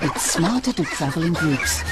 It's smarter to travel in groups.